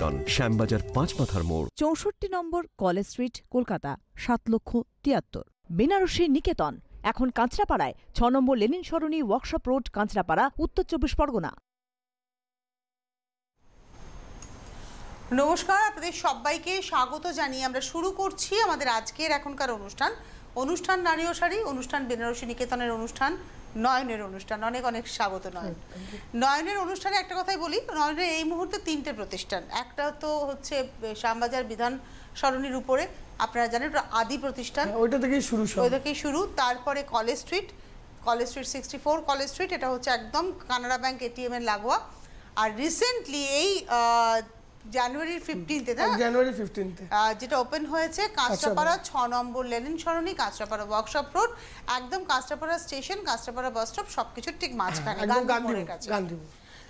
নিকেতন শ্যামবাজার পাঁচ মাথার মোড়। চৌষট্টি নম্বর কলেজ স্ট্রিট কলকাতা সাত লক্ষ তিয়াত্তর। বেনারসি নিকেতন এখন কাঁচরাপাড়ায় ছ নম্বর Lenin Sarani workshop road Kanchrapara উত্তর চব্বিশ পরগনা। নমস্কার আপনাদের সবাইকে স্বাগত জানিয়ে আমরা শুরু করছি আমাদের আজকের এখনকার অনুষ্ঠান। অনুষ্ঠান নারী ও শাড়ি অনুষ্ঠান বেনারসি নিকেতনের অনুষ্ঠান। নয়নের অনুষ্ঠান অনেক অনেক স্বাগত নয়ন। নয়নের অনুষ্ঠানে একটা কথাই বলি নয়নের এই মুহূর্তে তিনটে প্রতিষ্ঠান। একটা তো হচ্ছে শ্যামবাজার বিধান সরণির উপরে আপনারা জানেন ওটা আদি প্রতিষ্ঠান। ওইটা থেকেই শুরু ওই থেকেই শুরু। তারপরে college street college street sixty four college street এটা হচ্ছে একদম কানাড়া ব্যাংক এটিএম এর লাগোয়া। আর রিসেন্টলি এই জানুয়ারির ফিফটিনতে না? জানুয়ারি ফিফটিনতে যেটা ওপেন হয়েছে কাঁচরাপাড়া ছ নম্বর লেনিন সরণি কাঁচরাপাড়া ওয়ার্কশপ রোড একদম Kanchrapara station Kanchrapara bus stop সবকিছুর ঠিক মাঝখানে হ্যাঁ, একদম গান্ধী গান্ধী মোড়ের কাছে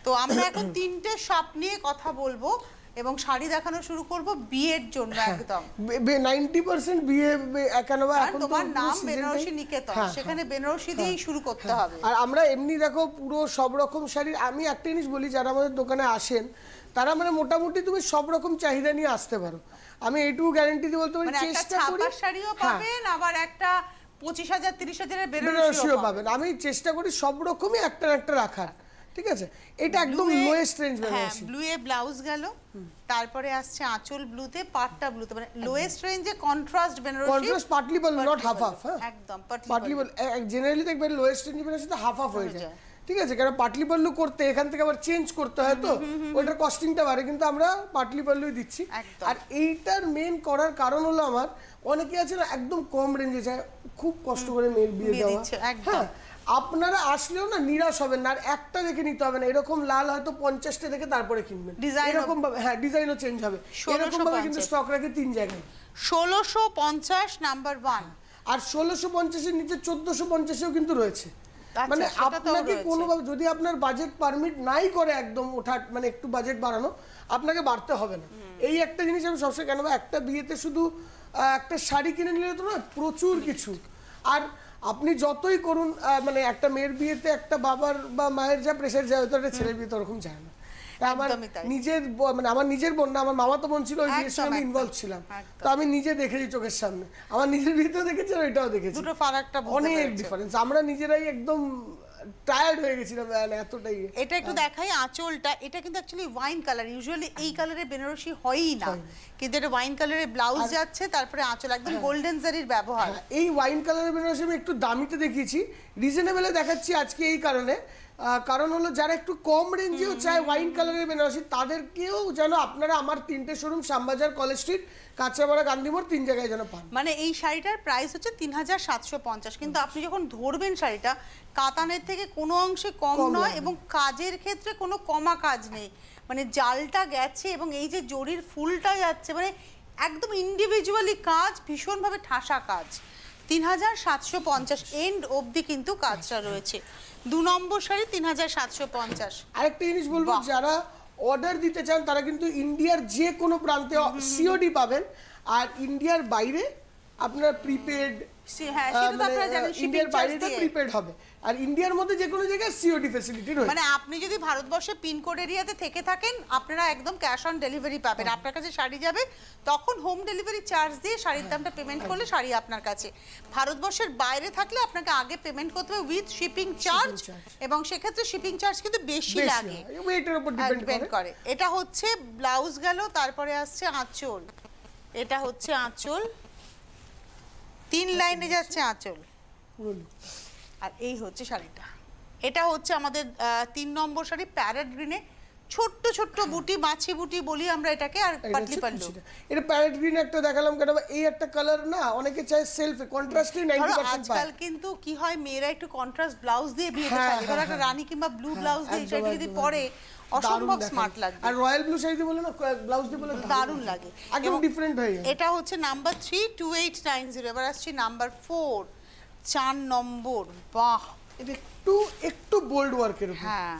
তো আমরা এখন তিনটে শপ নিয়ে কথা বলব এবং শাড়ি দেখানো শুরু করব বিয়ের জন্য হ্যাঁ। একদম। বিয়ে এখন তোমার নাম বেনারসি নিকেতন হ্যাঁ, সেখানে বেনারসি দিয়েই শুরু করতে হবে। আর আমরা এমনি দেখো পুরো সব রকম শাড়ির আমি একটা জিনিস বলি যারা আমাদের দোকানে আসেন তারা মানে মোটামুটি তুমি সব রকম চাহিদা নিয়ে আসতে পারো। আমি এইটুকু গ্যারান্টি দিয়ে বলতে পারি মানে চেষ্টা করি। শাড়িও হ্যাঁ, পাবেন আবার একটা পঁচিশ হাজার তিরিশ হাজারের বেনারসিও পাবেন। আমি চেষ্টা করি সব রকমই একটা একটা রাখার ঠিক আছে? এটা একদম লোয়েস্ট রেঞ্জ হ্যাঁ বেনারসি। ব্লু এ ব্লাউজ গেল তারপরে আসছে আঁচল ব্লুতে পাটটা ব্লুতে মানে লোয়েস্ট রেঞ্জে কন্ট্রাস্ট বেনারসি। কন্ট্রাস্ট পার্টলি বল নট হাফ হাফ একদম পাটলি পাটলি বল জেনারেলি দেখবেন লোয়েস্ট রেঞ্জ বেনারসিতে হাফ হাফ হয়ে যায়। ঠিক আছে কারণ পাটলি পাল্লু করতে এখান থেকে আবার চেঞ্জ করতে হয় তো ওটার কস্টিংটা বাড়ে কিন্তু আমরা পাটলি পাল্লুই দিচ্ছি আর এইটার মেন করার কারণ হলো আমার অনেকে আছে না একদম কম রেঞ্জে চায় খুব কষ্ট করে মেয়ের বিয়ে দেওয়া। হ্যাঁ আপনারা আসলেও না নিরাশ হবেন না আর একটা দেখে নিতে হবে না এরকম লাল হয়তো পঞ্চাশটা দেখে তারপরে কিনবেন। এরকম ভাবে হ্যাঁ ডিজাইনও চেঞ্জ হবে। এরকম ভাবে কিন্তু স্টক রাখে তিন জায়গায়। ষোলোশো পঞ্চাশ নাম্বার ওয়ান আর ষোলোশো পঞ্চাশের নিচে চোদ্দশো পঞ্চাশেও কিন্তু রয়েছে। মানে আপনাকে। কোনোভাবে যদি আপনার বাজেট পারমিট নাই করে একদম ওঠার মানে একটু বাজেট বাড়ানো আপনাকে বাড়তে হবে না। এই একটা জিনিস আমি সবসময় কেন বা একটা বিয়েতে শুধু আহ, একটা শাড়ি কিনে নিলে তো না প্রচুর কিছু। আর আপনি যতই করুন মানে একটা মেয়ের বিয়েতে একটা বাবার বা মায়ের যা প্রেশার যায় হয়তো একটা ছেলের বিয়েতে ওরকম যায় না। তা আমার নিজের মানে আমার নিজের বোন না আমার মামাতো বোন ছিল ওই বিয়ের ইনভলভ ছিলাম। তো আমি নিজে দেখেছি চোখের সামনে। আমার নিজের দেখেছি আর ওইটাও দেখেছি। দুটো ফারাকটা বুঝতে অনেক ডিফারেন্স আমরা নিজেরাই একদম টায়ার্ড হয়ে গেছিলাম মানে এতটাই। এটা একটু দেখাই আঁচলটা। এটা কিন্তু অ্যাকচুয়ালি ওয়াইন কালার ইউজুয়ালি এই কালারের বেনারসি হয়ই না। কিন্তু এটা ওয়াইন ব্লাউজ যাচ্ছে তারপরে আঁচল একদম গোল্ডেন জারির ব্যবহার। হ্যাঁ, এই ওয়াইন কালারের বেনারসি আমি একটু দামিতে দেখিয়েছি। রিজনেবলে দেখাচ্ছি আজকে এই কারণে। কারণ হলো যারা একটু কম রেঞ্জেও চায় ওয়াইন কালারের বেনারসি তাদেরকেও যেন আপনারা আমার তিনটে showroom Shyambazar college street Kanchrapara Gandhimore তিন জায়গায় যেন পান। মানে এই শাড়িটার প্রাইস হচ্ছে তিন হাজার সাতশো পঞ্চাশ কিন্তু আপনি যখন ধরবেন শাড়িটা কাতানের থেকে কোনো অংশে কম কম নয় এবং কাজের ক্ষেত্রে কোনো কমা কাজ নেই। মানে জালটা গেছে এবং এই যে জরির ফুলটা যাচ্ছে মানে একদম ইন্ডিভিজুয়ালি কাজ ভীষণভাবে ঠাসা কাজ। তিন হাজার সাতশো পঞ্চাশ এন্ড অবধি কিন্তু কাজটা রয়েছে। দু নম্বর শাড়ি তিন হাজার সাতশো পঞ্চাশ। আরেকটা জিনিস বলব যারা অর্ডার দিতে চান তারা কিন্তু ইন্ডিয়ার যে কোনো প্রান্তে সিওডি পাবেন। আর ইন্ডিয়ার বাইরে আপনার প্রিপেড হ্যাঁ, ইন্ডিয়ার প্রিপেড হবে। আর ইন্ডিয়ার মধ্যে যে কোনো জায়গায় সিওডি ফেসিলিটি রয়েছে। মানে আপনি যদি ভারতবর্ষে পিনকোড এরিয়াতে থেকে থাকেন আপনারা একদম ক্যাশ অন ডেলিভারি পাবেন। আপনার কাছে শাড়ি যাবে তখন হোম ডেলিভারি চার্জ দিয়ে শাড়ির দামটা পেমেন্ট করলে শাড়ি আপনার কাছে। ভারতবর্ষের বাইরে থাকলে আপনাকে আগে পেমেন্ট করতে হবে উইথ শিপিং চার্জ এবং সেক্ষেত্রে শিপিং চার্জ কিন্তু বেশি লাগে। হয়। ওয়েটের উপর ডিপেন্ড করে। এটা হচ্ছে ব্লাউজ গেল তারপরে আসছে আঁচল। এটা হচ্ছে আঁচল। তিন লাইনে যাচ্ছে আঁচল। আর এই হচ্ছে শাড়িটা। এটা হচ্ছে আমাদের তিন নম্বর শাড়ি প্যারেট গ্রিনে। ছোট্ট ছোট্ট বুটি মাছি বুটি বলি আমরা এটাকে আর এটা পাতলি পাল্লু। এটা প্যারেট গ্রিন একটা দেখালাম কেন এই একটা কালার না অনেকে চায় সেলফে কন্ট্রাস্টে নাইনটি ধরো পার্সেন্ট পায়। আজকাল কিন্তু কি হয় মেয়েরা একটু কন্ট্রাস্ট ব্লাউজ দিয়ে বিয়েতে হ্যাঁ, শাড়ি হ্যাঁ, একটা হ্যাঁ। রানী কিংবা ব্লু হ্যাঁ, ব্লাউজ দিয়ে শাড়িটা যদি পরে। অসম্ভব স্মার্ট। লাগবে আর রয়্যাল ব্লু শাড়ি দিয়ে বলে না ব্লাউজ দিয়ে বলে দারুণ লাগে। একদম ডিফারেন্ট যায়। এটা হচ্ছে number three two eight nine zero এবার আসছি নাম্বার ফোর চার নম্বর। বাহ! এটা একটু একটু বোল্ড ওয়ার্কের হ্যাঁ।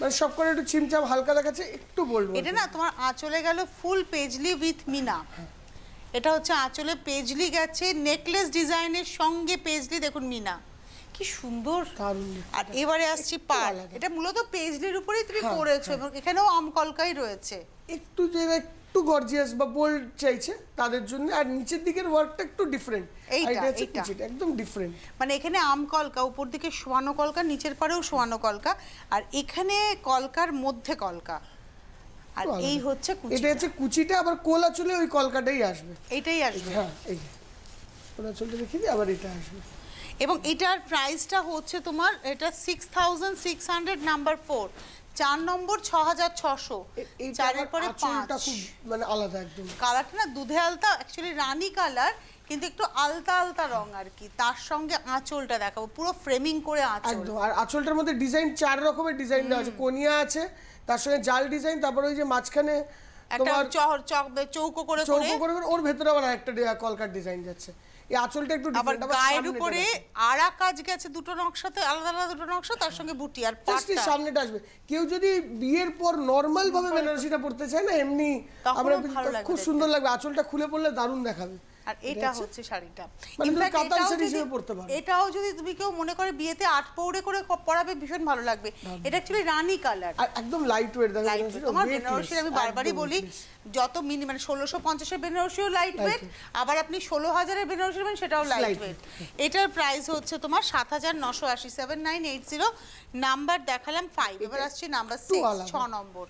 মানে সব করে একটু ছিমছাম হালকা দেখাচ্ছে একটু বোল্ড এটা না তোমার আঁচলে গেল ফুল পেজলি উইথ মিনা এটা হচ্ছে আঁচলে পেজলি গেছে নেকলেস ডিজাইনের সঙ্গে পেজলি দেখুন মিনা কি সুন্দর। আর এবারে আসছি পাল এটা মূলত পেজলির উপরেই তুমি হ্যাঁ, করেছ এবং এখানেও আমকলকাই রয়েছে। একটু যে একটু গর্জিয়াস বা বোল্ড চাইছে তাদের জন্য আর নিচের দিকের ওয়ার্কটা একটু ডিফারেন্ট এইটা, হচ্ছে এইটা। একদম ডিফারেন্ট মানে এখানে আম কলকা উপর দিকে শোয়ানো কলকা নিচের পাড়েও শোয়ানো কলকা আর এখানে কলকার মধ্যে কলকা। আর এই হচ্ছে এটা কুচিটা। হচ্ছে কুচিটা আবার কোলা চলে ওই কলকাটাই আসবে। এটাই আসবে। হ্যাঁ এই কোলা রেখে দিই আবার এটা আসবে। এবং এটার প্রাইসটা হচ্ছে তোমার এটা six thousand six hundred number four চার নম্বর ছ হাজার ছশো চারের পরে মানে আলাদা একদম। কালারটা না দুধে আলতা অ্যাকচুয়ালি রানি কালার কিন্তু একটু আলতা আলতা রং আর কি। তার সঙ্গে আঁচলটা দেখাবো পুরো ফ্রেমিং করে আঁচল। একদম আর আঁচলটার মধ্যে ডিজাইন চার রকমের ডিজাইন দেওয়া আছে। কোনিয়া আছে তার সঙ্গে জাল ডিজাইন তারপর ওই যে মাঝখানে একটা চক চৌকো করে চৌকো করে। ওর ভেতরে আবার একটা কলকার ডিজাইন যাচ্ছে। এই আঁচলটা একটু আবার গায়ের উপরে আড়া কাজ গেছে দুটো নকশাতে আলাদা আলাদা দুটো নকশা তার সঙ্গে বুটি আর পাটটা। সামনেটা আসবে। কেউ যদি বিয়ের পর নর্মাল ভাবে বেনারসিটা পড়তে চায় না এমনি আমরা খুব সুন্দর লাগবে। আঁচলটা খুলে পড়লে দারুণ দেখাবে। আর এটা হচ্ছে শাড়িটা। মানে এটাও যদি- পরতে পারো। এটাও যদি তুমি কেউ মনে করে বিয়েতে আট পৌড়ে করে পরাবে ভীষণ ভালো লাগবে। এটা অ্যাকচুয়ালি রানী কালার। একদম লাইট ওয়েট তোমার বেনারসির আমি বারবারই বলি যত মিনি মানে ষোলোশো পঞ্চাশের বেনারসিও লাইট ওয়েট আবার আপনি ষোলো হাজারের বেনারসি নেবেন সেটাও লাইট ওয়েট এটার প্রাইস হচ্ছে তোমার সাত হাজার নশো আশি seven nine eight zero number দেখালাম ফাইভ এবার আসছে নাম্বার সিক্স ছ নম্বর।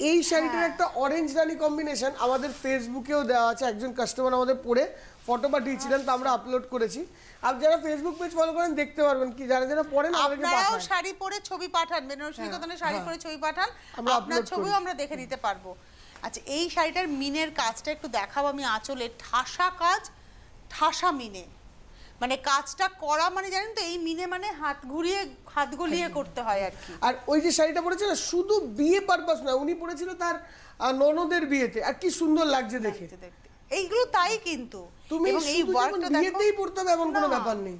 এই শাড়িটার হ্যাঁ। একটা অরেঞ্জ রানি কম্বিনেশন আমাদের ফেসবুকেও দেওয়া আছে একজন কাস্টমার আমাদের পরে ফটো পাঠিয়েছিলেন তা আমরা আপলোড করেছি। আর যারা ফেসবুক পেজ ফলো করেন দেখতে পারবেন কি যারা যারা পড়েন আপনারাও শাড়ি পরে ছবি পাঠান বেনারসি নিকেতনে শাড়ি পরে ছবি পাঠান আপনার ছবিও আমরা দেখে নিতে পারব। আচ্ছা এই শাড়িটার মিনের কাজটা একটু দেখাবো আমি আঁচলে ঠাসা কাজ ঠাসা মিনে। মানে কাজটা করা মানে জানেন তো এই মিনে মানে হাত ঘুরিয়ে হাত গলিয়ে করতে হয় আর কি। আর ওই যে শাড়িটা পরেছে না শুধু বিয়ে পারপাস না উনি পরেছিল তার ননদের বিয়েতে। আর কি সুন্দর লাগছে দেখে। এইগুলো তাই কিন্তু। তুমি এই বিয়েতেই পড়তে হবে এমন কোনো ব্যাপার নেই।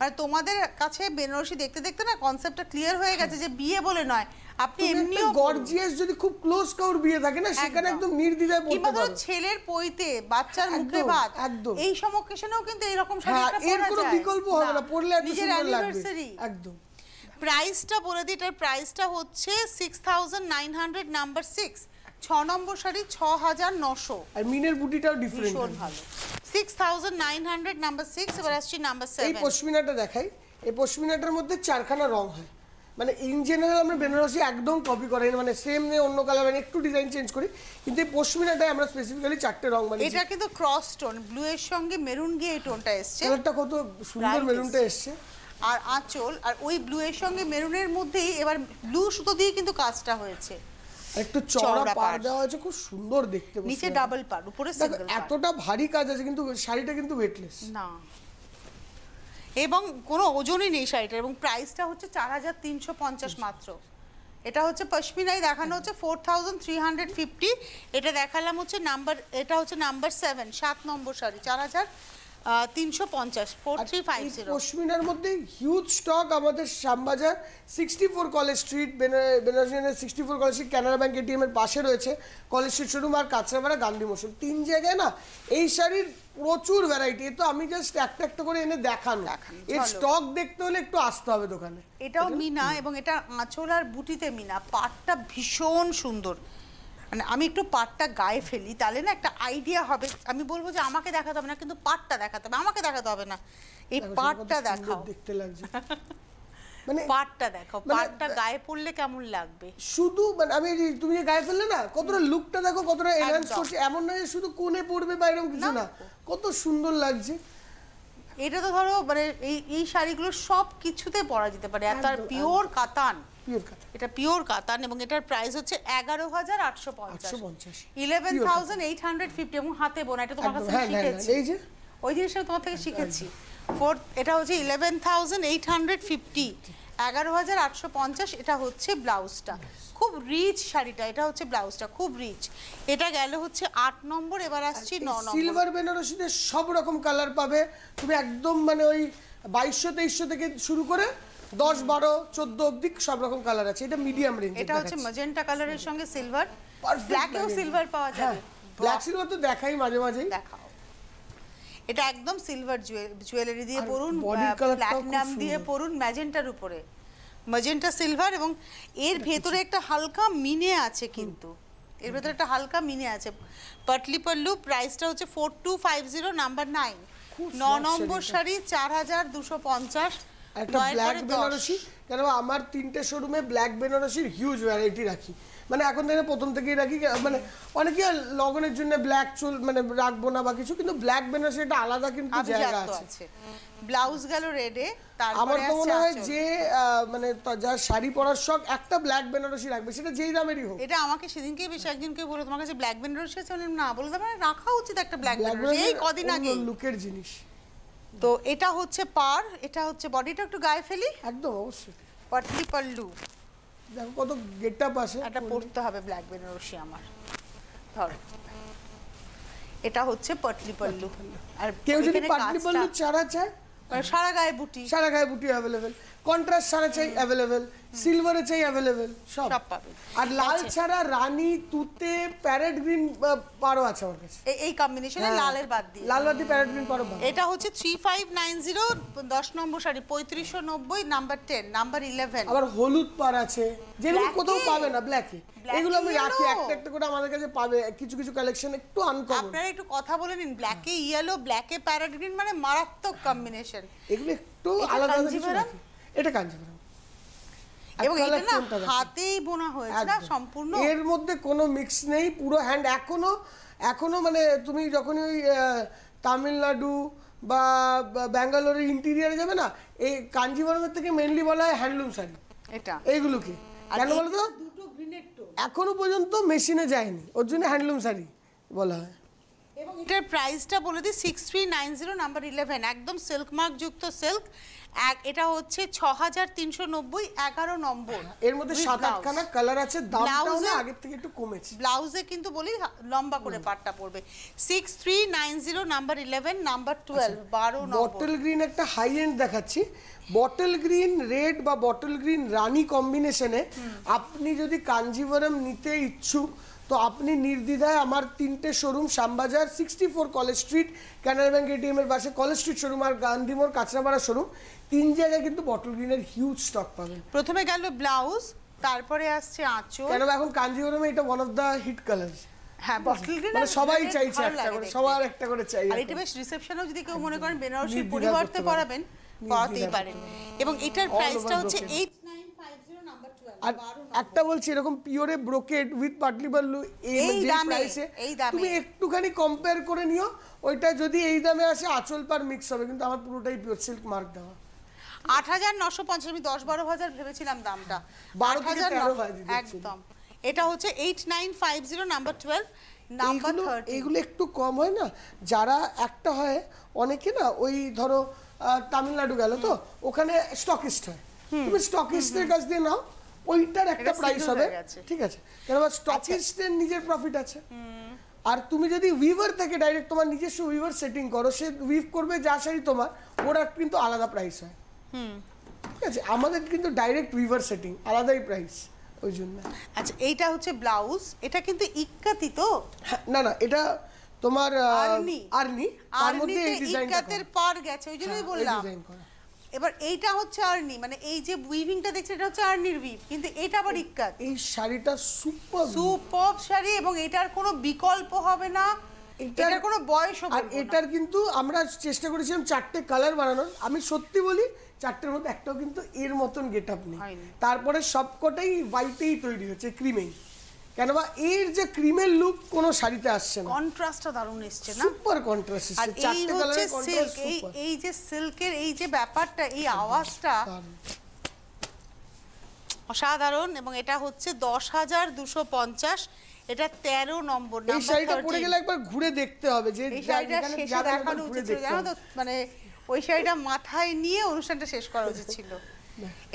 মানে তোমাদের কাছে বেনারসি দেখতে দেখতে না কনসেপ্টটা ক্লিয়ার হয়ে গেছে যে বিয়ে বলে নয়। আপনি এমনিও গর্জিয়াস যদি খুব ক্লোজ কাউর বিয়ে থাকে না সেখানে একদম। নির্দ্বিধায় পড়তে কিংবা ধরো ছেলের পইতে বাচ্চার মুখে ভাত একদম। এই সমকেশনেও কিন্তু এরকম শাড়ি হ্যাঁ একটা এর কোনো বিকল্প হবে না পড়লে এত সুন্দর লাগবে। একদম। প্রাইসটা বলে দিই এটার প্রাইসটা হচ্ছে six thousand nine hundred number six ছ নম্বর শাড়ি ছ হাজার নশো। আর মিনের বুটিটাও ডিফারেন্ট ভীষণ ভালো। Six thousand nine hundred number six এবার আসছি নাম্বার এই পশমিনাটা দেখাই। এই পশমিনাটার মধ্যে চারখানা রং হয়। মানে ইন জেনারেল আমরা বেনারসি একদম কপি করাই না মানে সেম নেই অন্য কালার মানে একটু ডিজাইন চেঞ্জ করি। কিন্তু এই পশমিনাটায় আমরা স্পেসিফিক্যালি চারটে রং মানে এটা কিন্তু ক্রস টোন ব্লু এর সঙ্গে মেরুন গিয়ে এই টোনটা এসছে। কালারটা কত সুন্দর মেরুনটা এসছে। আর আঁচল আর ওই ব্লু এর সঙ্গে মেরুনের মধ্যেই এবার ব্লু সুতো দিয়ে কিন্তু কাজটা হয়েছে। একটু চওড়া পাড় পাড়। দেওয়া হয়েছে খুব সুন্দর দেখতে নিচে ডাবল পার উপরে সিঙ্গেল এতটা ভারী কাজ আছে কিন্তু শাড়িটা কিন্তু ওয়েটলেস না। এবং কোনো ওজনই নেই শাড়িটার এবং প্রাইসটা হচ্ছে চার হাজার তিনশো পঞ্চাশ মাত্র। এটা হচ্ছে পশমিনাই দেখানো হচ্ছে four thousand three hundred fifty এটা দেখালাম হচ্ছে নাম্বার এটা হচ্ছে নাম্বার সেভেন সাত নম্বর শাড়ি চার হাজার তিনশো পঞ্চাশ ফোর থ্রি ফাইভ জিরো পশমিনার মধ্যে হিউজ স্টক আমাদের Shyambazar sixty four college street বেনারসিনের sixty four college street bank ATM এর পাশে রয়েছে কলেজ স্ট্রিট শোরুম আর কাঁচরাপাড়া গান্ধী তিন জায়গায় না এই শাড়ির প্রচুর ভ্যারাইটি তো আমি জাস্ট একটা একটা করে এনে দেখানো। দেখানো, এর স্টক দেখতে হলে একটু আসতে হবে দোকানে। এটাও মিনা এবং এটা আঁচল আর বুটিতে মিনা। পাটটা ভীষণ সুন্দর। মানে আমি একটু পাটটা গায়ে ফেলি তাহলে না একটা আইডিয়া হবে। আমি বলব যে আমাকে দেখাতে হবে না কিন্তু পাটটা দেখাতে হবে আমাকে দেখাতে হবে না। এই পাটটা দেখাও। দেখতে লাগছে। মানে পাটটা দেখাও মানে- পাটটা গায়ে পড়লে কেমন লাগবে? শুধু মানে আমি তুমি যে গায়ে ফেললে না কতটা লুকটা দেখো কতটা একদম। করছে এমন নয় যে শুধু কোণে পড়বে বা এরকম কিছু না। কত সুন্দর লাগছে। এটা তো ধরো মানে এই এই শাড়িগুলো সব কিছুতে পরা যেতে পারে এত আর পিওর কাতান। পিওর এটা পিওর কাতান এবং এটার প্রাইস হচ্ছে এগারো হাজার আটশো পঞ্চাশ। Eleven thousand eight hundred fifty এবং হাতে বোনা এটা তোমার কাছে হ্যাঁ, হ্যাঁ, শিখেছি। এই যে? ওই জিনিসটা তোমার থেকে শিখেছি। ফোর এটা হচ্ছে eleven thousand eight hundred fifty এগারো হাজার আটশো পঞ্চাশ এটা হচ্ছে ব্লাউজটা। খুব রিচ শাড়িটা এটা হচ্ছে ব্লাউজটা খুব রিচ এটা গেল হচ্ছে আট নম্বর এবার আসছি ন নম্বর। সিলভার বেনারসিতে সব রকম কালার পাবে। তুমি একদম মানে ওই বাইশশো তেইশশো থেকে শুরু করে দশ বারো চোদ্দ অব্দি সব রকম কালার আছে। এটা মিডিয়াম রেঞ্জ এটা হচ্ছে ম্যাজেন্টা কালারের সঙ্গে সিলভার ব্ল্যাকেও। সিলভার পাওয়া যাবে। ব্ল্যাক সিলভার তো দেখাই মাঝে মাঝেই। দেখাও। এটা একদম সিলভার জুয়েলারি দিয়ে পরুন প্ল্যাটিনাম দিয়ে পরুন ম্যাজেন্টার উপরে। ম্যাজেন্টা সিলভার এবং এর ভেতরে একটা হালকা মিনে আছে কিন্তু। এর ভেতরে একটা হালকা মিনে আছে। পাটলি পাল্লু প্রাইসটা হচ্ছে four two five zero number nine ন নম্বর শাড়ি চার হাজার দুশো পঞ্চাশ। একটা ব্ল্যাক বেনারসি কেন আমার তিনটে শোরুমে ব্ল্যাক বেনারসির হিউজ ভ্যারাইটি রাখি। মানে এখন থেকে প্রথম থেকেই রাখি মানে অনেকে লগনের জন্য ব্ল্যাক চুল মানে রাখব না বা কিছু কিন্তু ব্ল্যাক বেনারসি একটা আলাদা কিন্তু জায়গা আছে। ব্লাউজ গেল রেডে আমার তো মনে হয় যে মানে যার শাড়ি পরার শখ একটা ব্ল্যাক বেনারসি রাখবে সেটা যেই দামেরই হোক। এটা আমাকে সেদিনকে বেশ একজনকে বলে তোমার কাছে ব্ল্যাক বেনারসি আছে? না বলে মানে রাখা উচিত একটা ব্ল্যাক ব্ল্যাক বেনারসি এই কদিন আগে লুকের জিনিস। তো এটা হচ্ছে পার এটা হচ্ছে বডিটা একটু গায়ে ফেলি? একদম অবশ্যই। পাটলি পাল্লু? দেখো কত গেট আছে এটা পড়তে হবে ব্ল্যাক বেনারসি আমার। ধর। এটা হচ্ছে পাটলি পাল্লু। আর কেউ যদি পাটলি পাল্লু পল্লু চারা চায়? মানে সারা গায়ে বুটি। সারা গায়ে বুটি অ্যাভেলেবেল কন্ট্রাস্ট ছাড়া চাই অ্যাভেলেবেল সিলভারে চাই অ্যাভেলেবেল সব। আর লাল। ছাড়া রানী তুতে প্যারেট গ্রিন পারো আছে আমার কাছে। এই কম্বিনেশনে হ্যাঁ। লালের বাদ দিয়ে। লাল বাতি প্যারেট গ্রিন পারো। এটা হচ্ছে থ্রি ফাইভ নাইন জিরো দশ নম্বর শাড়ি পঁয়ত্রিশশো নব্বই নাম্বার টেন নাম্বার ইলেভেন আবার হলুদ পার আছে। যেগুলো কোথাও পাবে না ব্ল্যাকে এগুলো আমি রাখি একটা একটা করে আমাদের কাছে পাবে। কিছু কিছু কালেকশন একটু আনকমন আপনারা একটু কথা বলে নিন ব্ল্যাকে ইয়েলো ব্ল্যাকে প্যারেট গ্রিন মানে মারাত্মক কম্বিনেশন এগুলো একটু আলাদা আলাদা এটা কাঞ্জিভারাম এবং এটা না হাতেই বোনা হয়েছে না সম্পূর্ণ। এর মধ্যে কোনো মিক্স নেই পুরো হ্যান্ড এখনও এখনও মানে তুমি যখনই ওই তামিলনাড়ু বা ব্যাঙ্গালোরের ইন্টেরিয়ারে যাবে না এই কাঞ্জিভরমের থেকে মেনলি বলা হয় হ্যান্ডলুম শাড়ি। এটা। এইগুলোকে। আর কেন এই- বলো তো এখনও পর্যন্ত মেশিনে যায়নি ওর জন্য হ্যান্ডলুম শাড়ি বলা হয়। এবং এটার প্রাইসটা বলে দিই six three nine zero number eleven একদম সিল্ক মার্ক যুক্ত সিল্ক এক এটা হচ্ছে ছ হাজার তিনশো নব্বই এগারো নম্বর এর মধ্যে সাত। আটখানা কালার আছে দামটাও আগের থেকে একটু কমেছে। ব্লাউজে কিন্তু বলি লম্বা করে পাটটা পড়বে। Six three nine zero number eleven number twelve বারো বটল গ্রিন একটা হাই এন্ড দেখাচ্ছি। বটল গ্রিন রেড বা বটল গ্রিন রানী কম্বিনেশনে আপনি যদি কাঞ্জিভরম নিতে ইচ্ছুক তো আপনি নির্দ্বিধায় আমার তিনটে showroom Shyambazar sixty four college street Canara bank ATM এর পাশে কলেজ স্ট্রিট শোরুম আর গান্ধীমোড় কাঁচরাপাড়া শোরুম তিন জায়গায় কিন্তু বটল গ্রিনের হিউজ স্টক পাবেন। প্রথমে গেল ব্লাউজ তারপরে আসছে আঁচল। কেন এখন কাঞ্জিভরমে এটা one of the hit colour হ্যাঁ বটল গ্রিন মানে সবাই চাইছে একটা করে সবার একটা করে চাই আর এখন। এটা বেশ রিসেপশনেও যদি কেউ মনে করেন বেনারসির নির্দ্বিধায় পরিবর্তে করতে পারেন। পরাবেন পরাতেই নির্দ্বিধায় পারেন। এবং এটার প্রাইসটা হচ্ছে। Eight nine five zero number twelve আর একটা বলছি এরকম পিওরে ব্রোকেড উইথ পাটলি বাল্লু এই প্রাইসে তুমি একটুখানি কম্পেয়ার করে নিও ওইটা যদি এই দামে আসে আঁচল পার মিক্স হবে কিন্তু আমার পুরোটাই পিওর সিল্ক মার্ক দেওয়া। আট হাজার নশো পঞ্চাশ আমি দশ বারো হাজার ভেবেছিলাম দামটা। বারো হাজার। একদম। এটা হচ্ছে eight nine five zero number twelve number এইগুলো একটু কম হয় না? যারা একটা হয় অনেকে না ওই ধরো তামিলনাড়ু গেল তো ওখানে স্টকিস্ট হয়। তুমি স্টকিস্টের কাছ দিয়ে নাও ওইটার একটা প্রাইস হবে। ঠিক আছে। কেন স্টকিস্টের নিজের প্রফিট আছে। আর তুমি যদি উইভার থেকে ডাইরেক্ট তোমার নিজস্ব উইভার সেটিং করো সে উইভ করবে যা শাড়ি তোমার ওরা কিন্তু আলাদা প্রাইস হয়। ঠিক আছে? আমাদের কিন্তু ডাইরেক্ট উইভার সেটিং আলাদাই প্রাইস ওই জন্য। আচ্ছা এইটা হচ্ছে ব্লাউজ এটা কিন্তু ইক্কাতি তো? হ্যাঁ, না না এটা তোমার আর্নি। আর্নি তার মধ্যে এই ডিজাইনটা ইক্কাতের পার গেছে ওই জন্যই বললাম। ডিজাইন করা। এবার এইটা হচ্ছে আর্নি মানে এই যে উইভিংটা দেখছি এটা হচ্ছে আর্নির উইভ কিন্তু এটা আবার ইক্কাত। এই শাড়িটা সুপার সুপার শাড়ি এবং এটার কোনো বিকল্প হবে না এটার- কোনো বয়সও আর এটার কিন্তু আমরা চেষ্টা করেছিলাম চারটে কালার বানানোর। আমি সত্যি বলি চারটের মধ্যে একটাও কিন্তু এর মতন গেট আপ নেই তারপরে সবকটাই হোয়াইটেই তৈরি হচ্ছে ক্রিমেই কেন বা এর যে ক্রিমের লুক কোনো শাড়িতে আসছে না। কন্ট্রাস্টটা দারুণ এসছে না? সুপার কন্ট্রাস্ট আর এই হচ্ছে সিল্ক এই যে সিল্কের এই যে ব্যাপারটা এই আওয়াজটা অসাধারণ এবং এটা হচ্ছে দশ হাজার দুশো পঞ্চাশ এটা তেরো নম্বর এই শাড়িটা পরে গেলে একবার ঘুরে দেখতে হবে যে শাড়িটা শেষে দেখানো উচিত জানো তো? মানে ওই শাড়িটা মাথায় নিয়ে অনুষ্ঠানটা শেষ করা উচিত ছিল।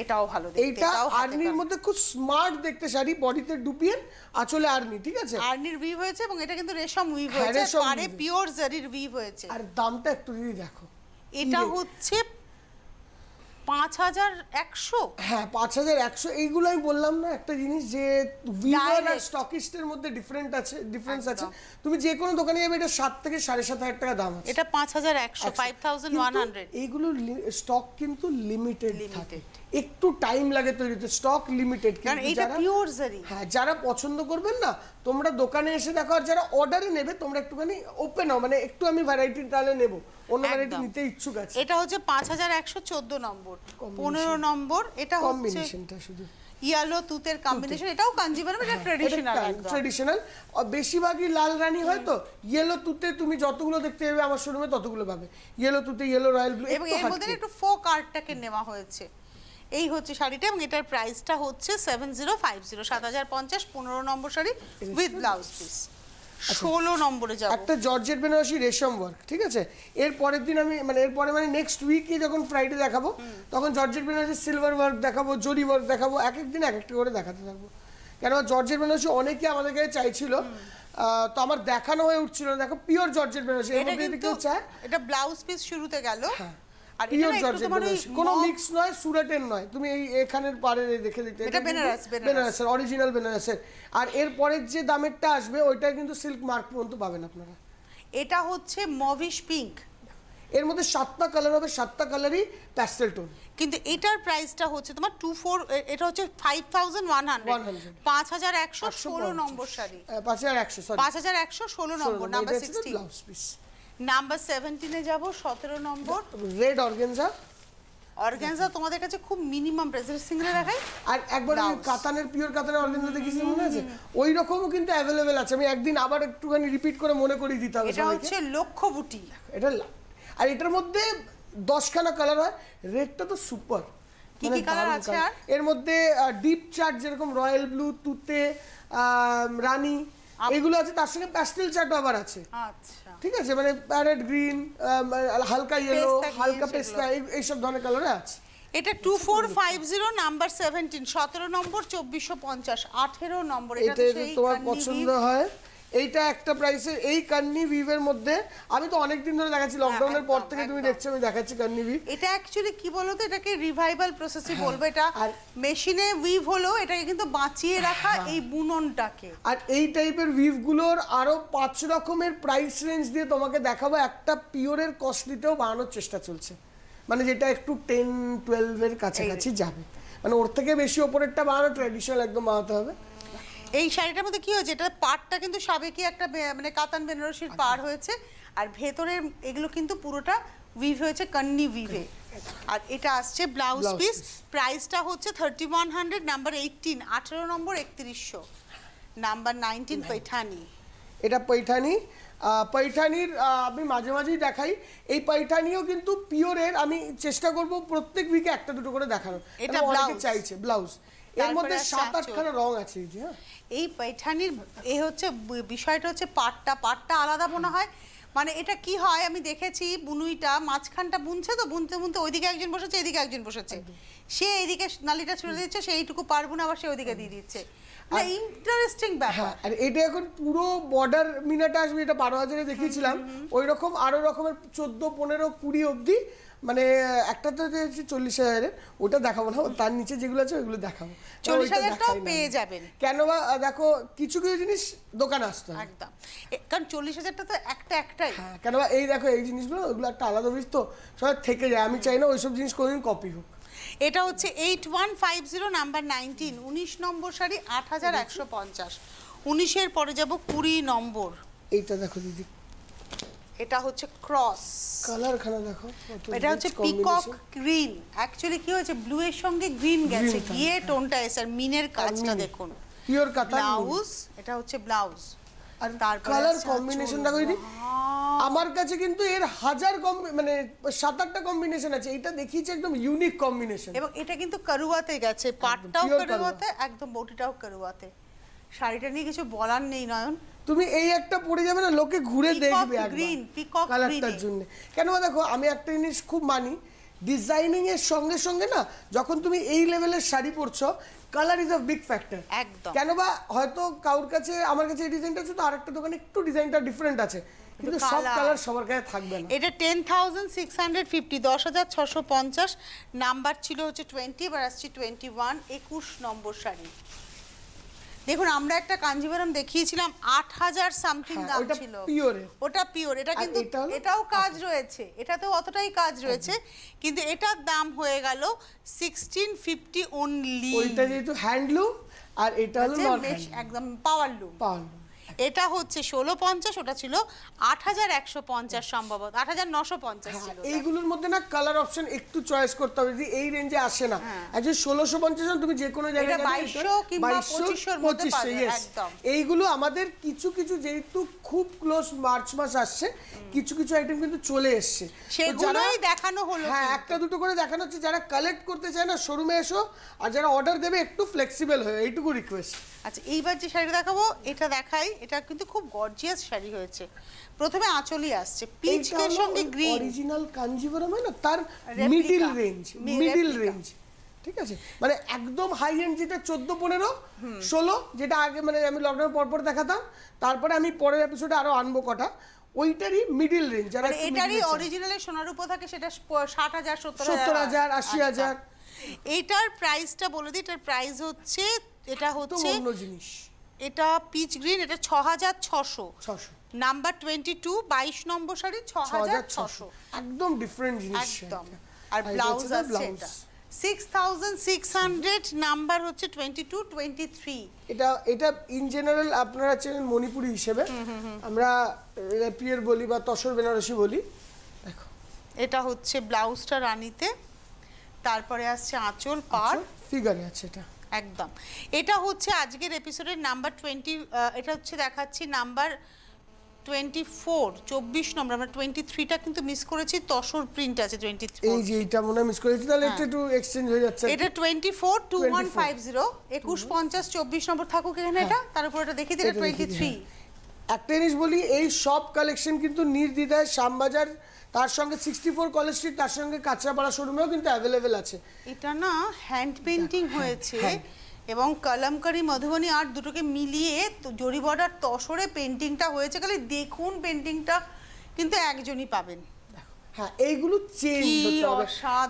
এটাও ভালো এইটা আর্নির মধ্যে খুব স্মার্ট দেখতে শাড়ি বডিতে ডুবিয়ে আঁচলে আর্নি ঠিক আছে? আর্নির উইভ হয়েছে এবং এটা কিন্তু রেশম উইভ হ্যাঁ, হয়েছে পারে পিওর জারির উইভ হয়েছে। আর দামটা একটু যদি দেখো। এটা হচ্ছে পাঁচ হাজার একশো। হ্যাঁ পাঁচ হাজার একশো এইগুলো আমি বললাম না একটা জিনিস যে আর. স্টকিস্টের মধ্যে ডিফারেন্ট আছে ডিফারেন্স আছে। তুমি যে কোনো দোকানে যাবে এটা সাত থেকে সাড়ে সাত হাজার টাকা দাম আছে। এটা পাঁচ হাজার একশো ফাইভ থাউজেন্ড ওয়ান হান্ড্রেড এইগুলো স্টক কিন্তু লিমিটেড Limited. একটু টাইম লাগে তৈরিতে স্টক লিমিটেড হ্যাঁ যারা পছন্দ করবেন না তোমরা দোকানে এসে দেখো আর যারা অর্ডারে নেবে তোমরা একটুখানি ওপেন হও মানে একটু আমি ভ্যারাইটি তাহলে নেব। অন্য ভ্যারাইটি নিতে ইচ্ছুক আছে। এটা হচ্ছে পাঁচ হাজার একশো চোদ্দ নম্বর। পনেরো নম্বর এটা হচ্ছে কম্বিনেশনটা শুধু। ইয়ালো তুতের কম্বিনেশন এটাও কাঞ্জিভারম এটা ট্রেডিশনাল একদম। ট্রেডিশনাল বেশিরভাগই লাল রানী হয় তো ইয়েলো তুতে তুমি যতগুলো দেখতে পাবে আমার শোরুমে ততগুলো পাবে। ইয়েলো তুতে ইয়েলো রয়্যাল ব্লু এবং এর মধ্যে একটু ফোক আর্টটাকে নেওয়া হয়েছে। এই হচ্ছে শাড়িটা এবং এটার প্রাইসটা হচ্ছে সেভেন জিরো ফাইভ জিরো সাত হাজার পঞ্চাশ পনেরো নম্বর শাড়ি উইথ ব্লাউজ পিস ষোলো নম্বরে যাব। একটা জর্জেট বেনারসি রেশম ওয়ার্ক ঠিক আছে? এর পরের দিন আমি মানে এরপরে মানে নেক্সট উইকে যখন ফ্রাইডে দেখাবো তখন জর্জেট বেনারসি সিলভার ওয়ার্ক দেখাবো জরি ওয়ার্ক দেখাবো এক এক দিন এক একটা করে দেখাতে থাকব। কেন জর্জেট বেনারসি অনেকে আমাদের কাছে চাইছিল তো আমার দেখানো হয়ে উঠছিল না। দেখো পিওর জর্জেট বেনারসি এর মধ্যে কেউ চায় এটা ব্লাউজ পিস শুরুতে গেল। আর বেনারসি কোনো মিক্স নয় সুরাটের নয়। তুমি এই এখানের পারে দেখে দেখতে এটা বেনারস, বেনারস। বেনারসের অরিজিনাল বেনারসের আর এর পরের যে দামেরটা আসবে ওইটা কিন্তু সিল্ক মার্ক পর্যন্ত পাবেন আপনারা। এটা হচ্ছে মভিশ পিঙ্ক এর মধ্যে সাতটা কালার হবে সাতটা কালারই প্যাস্টেল টোন কিন্তু এটার প্রাইসটা হচ্ছে তোমার টু ফোর এটা হচ্ছে ফাইভ থাউজেন্ড ওয়ান হান্ড্রেড পাঁচ হাজার একশো ষোলো নম্বর শাড়ি। পাঁচ হাজার একশো পাঁচ হাজার একশো ষোলো নম্বর নাম্বার ব্লাউজ পিস নাম্বার সেভেন্টিনে যাব সতেরো নম্বর। Red organza. অর্গানজা তোমাদের কাছে খুব মিনিমাম প্রাইসের সিঙ্গেলে রাখাই। আর একবার আমি কাতানের পিওর কাতানের অর্গেনজা দেখেছি মনে আছে? ওই রকমও কিন্তু অ্যাভেলেবেল আছে। আমি একদিন আবার একটুখানি রিপিট করে মনে করিয়ে দিতে হবে এটা হচ্ছে লক্ষ্যবুটি। এটা লা- আর এটার মধ্যে দশখানা কালার হয়। রেডটা তো সুপার কি কি colour আছে আর? এর মধ্যে ডিপ চার্ট যেরকম রয়্যাল ব্লু তুতে রানী এগুলো আছে তার সঙ্গে প্যাস্টেল চার্ট আবার আছে। আচ্ছা। ঠিক আছে? মানে প্যারেট গ্রিন হালকা ইয়েলো হালকা পেস্তা এই- এইসব ধরনের কালারে আছে। এটা two four five zero number seventeen সতেরো নম্বর চব্বিশশো পঞ্চাশ আঠেরো নম্বর এটা এটা তোমার পছন্দ হয়। এইটা একটা প্রাইসে এই কান্নি ভিভের মধ্যে আমি তো অনেক দিন ধরে দেখাচ্ছি লকডাউনের পর থেকে তুমি দেখছ আমি দেখাচ্ছি কান্নি ভিভ এটা অ্যাকচুয়ালি কি বলতো এটাকে রিভাইভাল প্রসেসই বলব এটা হ্যাঁ, আর- মেশিনে ভিভ হলো এটাকে কিন্তু বাঁচিয়ে রাখা হ্যাঁ। এই বুননটাকে। আর এই টাইপের ভিভগুলোর আরও পাঁচ রকমের প্রাইস রেঞ্জ দিয়ে তোমাকে দেখাবো একটা পিওরের কস্টলিতেও বানানোর চেষ্টা চলছে। মানে যেটা একটু টেন টুয়েলভের কাছাকাছি যাবে। মানে ওর থেকে বেশি ওপরেরটা বানানো ট্র্যাডিশনাল একদম বানাতে হবে। এই শাড়িটার মধ্যে কি হয়েছে? এটা পাড়টা কিন্তু সাবেকি একটা মানে কাতান বেনারসির পাড় হয়েছে। আর ভেতরের এগুলো কিন্তু পুরোটা উইভ হয়েছে কন্নি উইভে আর এটা আসছে ব্লাউজ পিস প্রাইসটা হচ্ছে thirty one hundred number eighteen আঠেরো নম্বর একত্রিশশো। Number nineteen Paithani. এটা পৈঠানি। পৈঠানির আমি মাঝে মাঝেই দেখাই। এই পৈঠানিও কিন্তু পিওরের আমি চেষ্টা করব প্রত্যেক উইকে একটা দুটো করে দেখানো এটা অনেকে চাইছে ব্লাউজ এর মধ্যে সাত আটখানা রং আছে এই যে, হ্যাঁ। এই পৈঠানির এ হচ্ছে বিষয়টা হচ্ছে পাটটা পাটটা আলাদা মনে হয়। মানে এটা কি হয় আমি দেখেছি বুনুইটা মাঝখানটা বুনছে তো বুনতে বুনতে ওইদিকে একজন বসেছে এদিকে একজন বসেছে। সে এইদিকে নালিটা ছুড়ে দিচ্ছে সে এইটুকু পারব না আবার সে ওইদিকে দিয়ে দিচ্ছে। ইন্টারেস্টিং ব্যাপার হ্যাঁ আর এটা এখন পুরো বর্ডার মিনাটা আসবে এটা বারো হাজারে দেখিয়েছিলাম ওই রকম আরও রকমের চোদ্দ পনেরো কুড়ি অবধি মানে একটা তো হচ্ছে চল্লিশ হাজারের ওটা দেখাবো না তার নিচে যেগুলো আছে ওইগুলো দেখাবো। কারণ 40,000 ওইটা টাও দেখাই না পেয়ে। যাবেন। কেন বা দেখো কিছু কিছু জিনিস দোকানে আসতে একদম। কারণ চল্লিশ হাজারটা তো একটা একটাই। হ্যাঁ কেন বা এই দেখো এই জিনিসগুলো ওইগুলো একটা আলাদা জিনিস তো সবাই থেকে যায়। আমি চাই না ওইসব জিনিস কোনোদিন কপি হোক। এটা হচ্ছে eight one five zero number nineteen উনিশ নম্বর শাড়ি আট হাজার একশো পঞ্চাশ। উনিশের পরে যাব কুড়ি নম্বর। এইটা দেখো দিদি এটা হচ্ছে ক্রস। কালার খানা দেখো এটা হচ্ছে পিকক গ্রিন অ্যাকচুয়ালি কি হয়েছে? ব্লু এর সঙ্গে গ্রিন গেছে। গিয়ে টোনটা এসে আর মিনের কাজটা মিন। দেখুন। পিওর কাতান ব্লাউজ এটা হচ্ছে ব্লাউজ আর কালার আছে কম্বিনেশন দেখো দিদি আমার কাছে কিন্তু এর হাজার কম মানে সাত আটটা কম্বিনেশন আছে। এটা দেখিয়েছে একদম ইউনিক কম্বিনেশন এবং এটা কিন্তু কারুয়াতে গেছে। পাটটাও কারুয়াতে একদম বটিটাও কারুয়াতে। শাড়িটা নিয়ে কিছু বলার নেই নয়ন। তুমি এই একটা পরে যাবে না লোকে ঘুরে দেখবে কালারটার জন্য। কেন দেখো আমি একটা জিনিস খুব মানি ডিজাইনিং এর সঙ্গে সঙ্গে না যখন তুমি এই লেভেলের sari পরছো colour is a big factor একদম। কেন বা হয়তো কারোর কাছে আমার কাছে এই ডিজাইনটা আছে তো আরেকটা দোকানে একটু ডিজাইনটা ডিফারেন্ট আছে। কিন্তু সব কালার সবার কাছে থাকবে না। এটা ten thousand six hundred fifty দশ হাজার ছশো পঞ্চাশ। নাম্বার ছিল হচ্ছে টোয়েন্টি এবার আসছি টোয়েন্টি ওয়ান একুশ নম্বর শাড়ি। দেখুন আমরা একটা কাঞ্জিভারম দেখিয়েছিলাম আট হাজার সামথিং হ্যাঁ, দাম ওটা ছিল। ওটা পিওর এটা কিন্তু এটা এটাও কাজ রয়েছে এটাতেও অতটাই কাজ রয়েছে কিন্তু এটার দাম হয়ে গেল সিক্সটিন ফিফটি অনলি ওইটা যেহেতু হ্যান্ডলুম আর এটা হলো একদম পাওয়ার একদম পাওয়ার লুম এটা হচ্ছে ষোলো পঞ্চাশ ওটা ছিল আট হাজার একশো পঞ্চাশ সম্ভবত আট হাজার নশো পঞ্চাশ এইগুলোর মধ্যে না কালার অপশন একটু চয়েস করতে হবে যদি এই রেঞ্জে আসে না হ্যাঁ। একজন ষোলোশো পঞ্চাশ তুমি যে কোনো জায়গায় এটা যাবে, 2200 কিংবা 2200, 2500 র মধ্যে 2500, পাবে, yes। একদম। এইগুলো আমাদের কিছু কিছু যেহেতু খুব ক্লোজ মার্চ মাস আসছে কিছু কিছু আইটেম কিন্তু চলে এসছে সেগুলোই দেখানো হলো হ্যাঁ একটা দুটো করে দেখানো হচ্ছে যারা কালেক্ট করতে চায় না শোরুমে এসো আর যারা অর্ডার দেবে একটু ফ্লেক্সিবল হয়ে এইটুকু রিকোয়েস্ট আচ্ছা এইবার যে শাড়িটা দেখাবো এটা দেখাই এটা কিন্তু খুব গর্জিয়াস শাড়ি হয়েছে। প্রথমে আঁচলই আসছে। পিচকের সঙ্গে গ্রিন অরিজিনাল কাঞ্জিভরম হয় না? তার মিডিল রেঞ্জ মিডিল রেঞ্জ ঠিক আছে? মানে একদম হাই এন্ড যেটা চোদ্দ পনেরো ষোলো যেটা আগে মানে আমি লকডাউন পর পর দেখাতাম তারপরে আমি পরের এপিসোডে আরও আনব কটা ওইটারই মিডিল রেঞ্জ যারা মানে এটারই অরিজিনালে সোনার উপর থাকে সেটা ষাট হাজার সত্তর হাজার। আশি হাজার। এইটার প্রাইসটা বলে দিই এটার প্রাইস হচ্ছে এটা হচ্ছে অন্য জিনিস। এটা পিচ গ্রিন এটা ছ হাজার ছশো। ছশো। নাম্বার টোয়েন্টি টু বাইশ নম্বর শাড়ি ছ হাজার ছশো। একদম ডিফারেন্ট জিনিস একদম। আর ব্লাউজ আছে এটা। Six thousand six hundred number হচ্ছে টোয়েন্টি টু টোয়েন্টি থ্রি এটা এটা ইন জেনারেল আপনারা চেনেন মণিপুরি হিসেবে। আমরা রেপিয়ার বলি বা তসর বেনারসি বলি। দেখো। এটা হচ্ছে ব্লাউজটা রানিতে। তারপরে আসছে আঁচল পার ফিগারে আছে এটা। একদম। এটা হচ্ছে আজকের এপিসোডের নাম্বার টোয়েন্টি এটা হচ্ছে দেখাচ্ছি নাম্বার টোয়েন্টি ফোর চব্বিশ নম্বর আমরা টোয়েন্টি থ্রিটা কিন্তু মিস করেছি তসর প্রিন্ট আছে টোয়েন্টি থ্রি এই যে এইটা মনে মিস করেছি তাহলে একটু একটু এক্সচেঞ্জ হয়ে যাচ্ছে। এটা twenty four two one five zero একুশ পঞ্চাশ চব্বিশ নম্বর থাকুক এখানে এটা তার উপর এটা দেখিয়ে দিলে এটা টোয়েন্টি থ্রি একটা জিনিস বলি এই সব কালেকশন কিন্তু নির্দ্বিধায় শ্যামবাজার তার সঙ্গে সিক্সটি ফোর কলেজ স্ট্রিট তার সঙ্গে কাঁচরাপাড়া শোরুমেও কিন্তু অ্যাভেলেবেল আছে। এটা না হ্যান্ড পেন্টিং হয়েছে হ্যাঁ। এবং কলমকারি মধুবনী আর্ট দুটোকে মিলিয়ে জরি বর্ডার তসরে পেন্টিংটা হয়েছে। খালি দেখুন পেন্টিংটা কিন্তু একজনই পাবেন। হ্যাঁ এইগুলো চেঞ্জ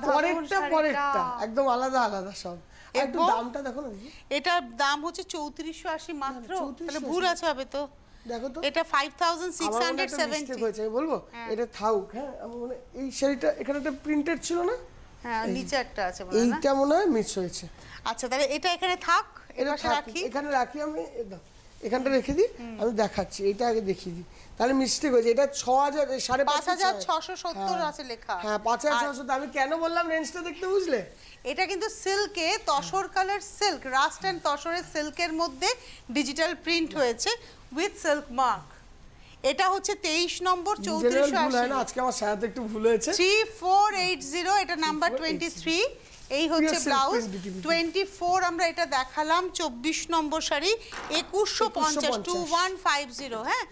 পরেরটা পরেরটা একদম আলাদা আলাদা সব। একটু দামটা দেখো না। এটার দাম হচ্ছে চৌত্রিশশো আশি মাত্র। 3480 তাহলে ভুল আছে হবে তো। দেখো তো এটা ফাইভ থাউজেন্ড সিক্স আমার মনে হান্ড্রেড একটা সেভেন্টি mistake হয়েছে আমি বলব? এটা থাউক হ্যাঁ এই শাড়িটা এখানে একটা প্রিন্টেড ছিল না? হ্যাঁ নিচে একটা আছে মনে হয়? এইটা মনে হয় মিস হয়েছে। আচ্ছা তাহলে এটা এখানে থাক এটা এটা রাখি। এখানে রাখি আমি এখানটা রেখে দিই আমি দেখাচ্ছি এটা আগে দেখিয়ে দিই। তাহলে মিস্টেক হয়েছে এটা ছ হাজার সাড়ে পাঁচ হাজার। ছশো সত্তর হ্যাঁ। আছে লেখা। হ্যাঁ পাঁচ হাজার ছশো আমি কেন বললাম রেঞ্জটা দেখতে বুঝলে? এটা কিন্তু সিল্কে tussar colour silk rust and তসরের সিল্কের মধ্যে ডিজিটাল প্রিন্ট হয়েছে। With silk mark. এটা হচ্ছে তেইশ নম্বর জেনারেল চৌত্রিশশো ভুল হয় না। আশি। আজকে আমার সাথে একটু ভুল হয়েছে। থ্রি ফোর এইট জিরো এটা নাম্বার টোয়েন্টি থ্রি। এই হচ্ছে ব্লাউজ। টোয়েন্টি ফোর আমরা এটা দেখালাম চব্বিশ নম্বর শাড়ি একুশশো পঞ্চাশ টু 2150 ওয়ান ফাইভ জিরো হ্যাঁ?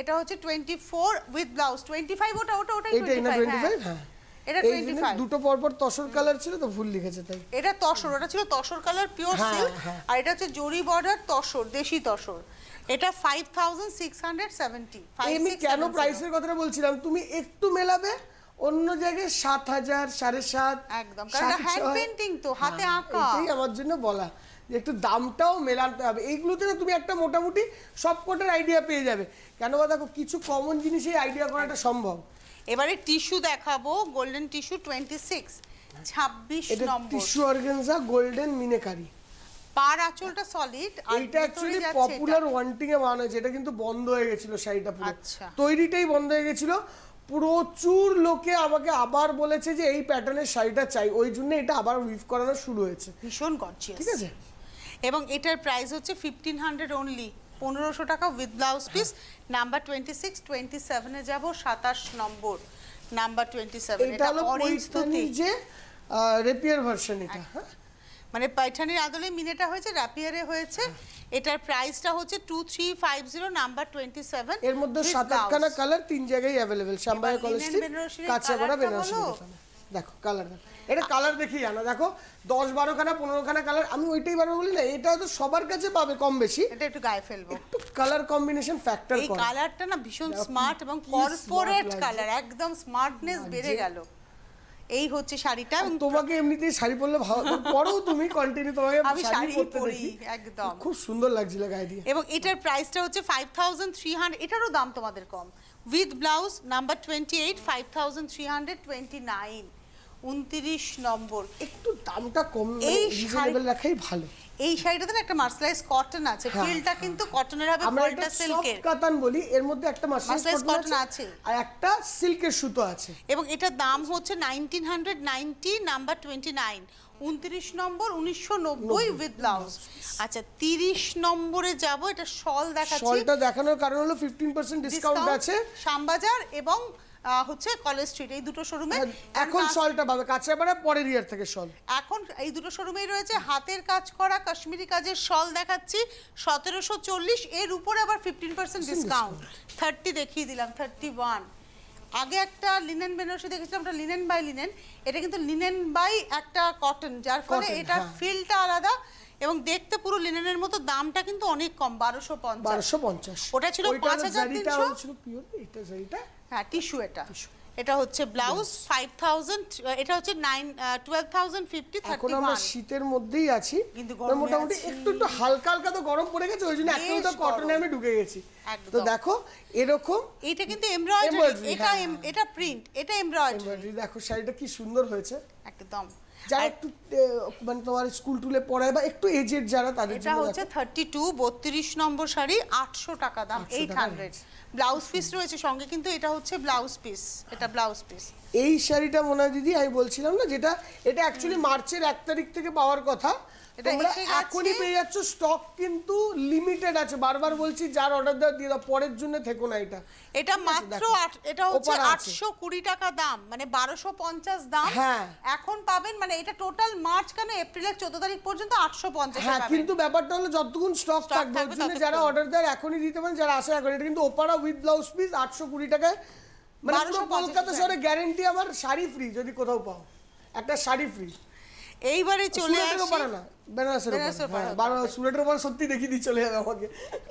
এটা হচ্ছে twenty four with blouse. Twenty five ওটা ওটা ওটাই না টোয়েন্টি ফাইভ হ্যাঁ। এটা এই টোয়েন্টি জন্য ফাইভ। দুটো পরপর তসর কালার ছিল তো ভুল লিখেছে তাই। এটা তসর ওটা ছিল তসর কালার পিওর হ্যাঁ, সিল্ক হ্যাঁ। আর এটা হচ্ছে জরি বর্ডার তসর দেশি তসর। এটা five thousand six hundred seventy আমি কেন প্রাইসের কথাটা বলছিলাম? তুমি একটু মেলাবে অন্য জায়গায় সাত হাজার সাড়ে সাত একদম, ছয়। painting তো, হাতে হ্যাঁ, আঁকা। এটাই আমার জন্য বলা। যে একটু দামটাও মেলাতে হবে। এইগুলোতে না তুমি একটা মোটামুটি সব কোটার আইডিয়া পেয়ে যাবে। কেন বা দেখো কিছু কমন জিনিসেই আইডিয়া করাটা সম্ভব। এবারে টিস্যু দেখাবো গোল্ডেন টিস্যু টোয়েন্টি সিক্স ছাব্বিশ এটা নম্বর। টিস্যু অর্গানজা গোল্ডেন মিনেকারি পার আঁচলটা সলিড আর এইটা অ্যাকচুয়ালি পপুলার ওয়ান্টিং এ বানানো হয়েছে এটা কিন্তু বন্ধ হয়ে গেছিল শাড়িটা পুরো। আচ্ছা। তৈরিটাই বন্ধ হয়ে গেছিল। প্রচুর লোকে আমাকে আবার বলেছে যে এই প্যাটার্নের শাড়িটা চাই ওই জন্য এটা আবার উইভ করানো শুরু হয়েছে। ভীষণ গর্জিয়াস ঠিক আছে? এবং এটার প্রাইস হচ্ছে ফিফটিন হান্ড্রেড অনলি পনেরোশো টাকা with blouse piece number twenty six twenty সেভেনে যাব সাতাশ নম্বর। নাম্বার টোয়েন্টি সেভেন এটা এটা হলো যে রেপিয়ার ভার্সন এটা হ্যাঁ? মানে পাইঠানির আদলে মিনেটা হয়েছে র্যাপিয়ারে হয়েছে। এটার প্রাইসটা হচ্ছে two three five zero number twenty seven এর মধ্যে সাত আটখানা কালার তিন জায়গায় অ্যাভেলেবেল শ্যামবাজার কলেজ বেনারসির বেনারসি? দেখো কালার দেখো। এটা কালার দেখি জানা দেখো দশ বারোখানা পনেরোখানা কালার আমি ওইটাই বারবার বলি না এটা তো সবার কাছে পাবে কম বেশি। এটা একটু গায়ে ফেলব। একটু কালার কম্বিনেশন ফ্যাক্টর এই কালারটা না ভীষণ স্মার্ট এবং কর্পোরেট কালার একদম স্মার্টনেস বেড়ে গেল। এই হচ্ছে শাড়িটা। তোমাকে এমনিতেই শাড়ি পরলে ভালো পরেও তুমি কন্টিনিউ তোমাকে আমি শাড়ি পরতে পরি, দেখি। একদম। খুব সুন্দর লাগছিল গায়ে দিয়ে। এবং এটার প্রাইসটা হচ্ছে ফাইভ থাউজেন্ড থ্রি হান্ড্রেড এটারও দাম তোমাদের কম। With blouse number twenty eight five thousand three hundred twenty nine উনত্রিশ নম্বর। একটু দামটা কম এই রিজনেবল শাড়ি- রাখাই ভালো। এই শাড়িটাতে না একটা মার্সেলাইজ কটন আছে। হ্যাঁ, ফিলটা কিন্তু কটনের হবে ফলটা সিল্কের। কাতান বলি এর মধ্যে একটা Mercerized কটন আছে। আর একটা সিল্কের সুতো আছে। এবং এটার দাম হচ্ছে nineteen hundred ninety number twenty nine উনত্রিশ নম্বর উনিশশো নব্বই উইথ ব্লাউজ আচ্ছা তিরিশ নম্বরে যাব এটা শল দেখাচ্ছি। শলটা দেখানোর কারণ হলো ফিফটিন পার্সেন্ট ডিসকাউন্ট আছে। শ্যামবাজার এবং হচ্ছে কলেজ স্ট্রিট এই দুটো শোরুমে হ্যাঁ, এখন শলটা পাবে কাঁচরাপাড়া পরের ইয়ার থেকে শল এখন এই দুটো শোরুমেই রয়েছে হাতের কাজ করা কাশ্মীরি কাজের শল দেখাচ্ছি সতেরোশো চল্লিশ এর উপরে আবার ফিফটিন পার্সেন্ট ডিসকাউন্ট থার্টি দেখিয়ে দিলাম থার্টি ওয়ান আগে একটা লিনেন বেনারসি দেখেছিলাম ওটা লিনেন বাই লিনেন এটা কিন্তু লিনেন বাই একটা কটন যার ফলে এটার হ্যাঁ। ফিলটা আলাদা এবং দেখতে পুরো লিনেনের মতো দামটা কিন্তু অনেক কম বারোশো পঞ্চাশ। ওটা ছিল 5,300 ছিল পিওর এটা জারিটা হ্যাঁ টিস্যু এটা। এটা হচ্ছে ব্লাউজ ফাইভ থাউজেন্ড এটা হচ্ছে নাইন টুয়েলভ থাউজেন্ড ফিফটি এখন থার্টি আমরা ওয়ান শীতের মধ্যেই আছি। কিন্তু তো মোটামুটি একটু একটু হালকা হালকা তো গরম পড়ে গেছে ওই জন্য একদম তো কটনে আমি ঢুকে গেছি। তো দেখো এরকম এটা কিন্তু এমব্রয়ডারি এটা হ্যাঁ। এটা প্রিন্ট এটা এমব্রয়ডারি দেখো শাড়িটা কি সুন্দর হয়েছে। একদম। যারা একটু মানে তোমার স্কুল টুলে পড়ায় বা একটু এজেড যারা তাদের এটা হচ্ছে থার্টি টু বত্রিশ নম্বর শাড়ি আটশো টাকা দাম 800 এইট হান্ড্রেড ব্লাউজ পিস রয়েছে সঙ্গে কিন্তু এটা হচ্ছে ব্লাউজ পিস এটা ব্লাউজ পিস এই শাড়িটা মনে দিদি আমি বলছিলাম না যেটা এটা অ্যাকচুয়ালি মার্চের এক তারিখ থেকে পাওয়ার কথা। তোমরা এখনই পেয়ে যাচ্ছ স্টক কিন্তু লিমিটেড আছে। বারবার বলছি যার অর্ডার দেওয়া দিয়ে দাও পরের জন্য থেকো না এটা। এটা মাত্র এটা হচ্ছে আটশো কুড়ি টাকা দাম মানে বারোশো পঞ্চাশ দাম। হ্যাঁ। এখন পাবেন মানে এটা টোটাল মার্চ কেন? এপ্রিলের চোদ্দ তারিখ পর্যন্ত আটশো পঞ্চাশ হ্যাঁ কিন্তু ব্যাপারটা হলো যতক্ষণ স্টক থাকবে যারা অর্ডার দেয় এখনই দিতে পারেন যারা আসে এখন এটা কিন্তু ওপারা উইথ ব্লাউজ পিস আটশো কুড়ি টাকায়। মানে কলকাতা শহরে গ্যারেন্টি আমার শাড়ি ফ্রি যদি কোথাও পাও। একটা শাড়ি ফ্রি এইবারে চলে আসি না বেনারসের বেনারসের ওপারে হ্যাঁ ওপারে। বারো সুরেটের ওপর সত্যি দেখিয়ে দিয়ে চলে যাবে আমাকে।